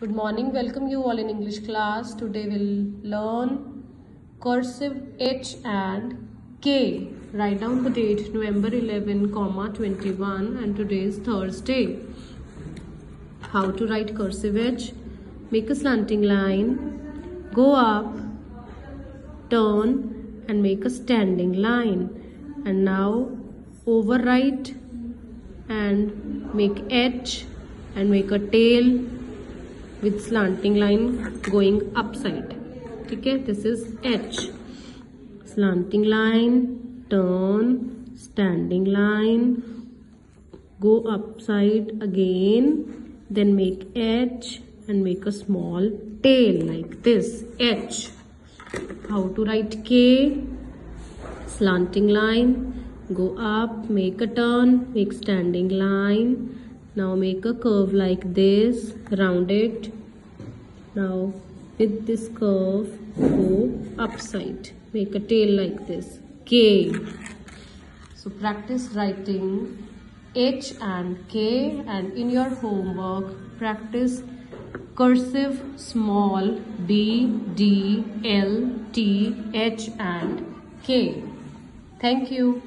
Good morning. Welcome you all in English class. Today we'll learn cursive H and K. Write down the date November 11, comma 21 and today is Thursday. How to write cursive H? Make a slanting line, go up, turn and make a standing line. And now overwrite and make H and make a tail with slanting line going upside. Okay this is H slanting line turn standing line go upside again then make H and make a small tail like this. H how to write K? Slanting line go up make a turn make standing line now make a curve like this round it. Now with this curve go upside. Make a tail like this. K. So practice writing H and K and in your homework practice cursive small b d l t h and k. Thank you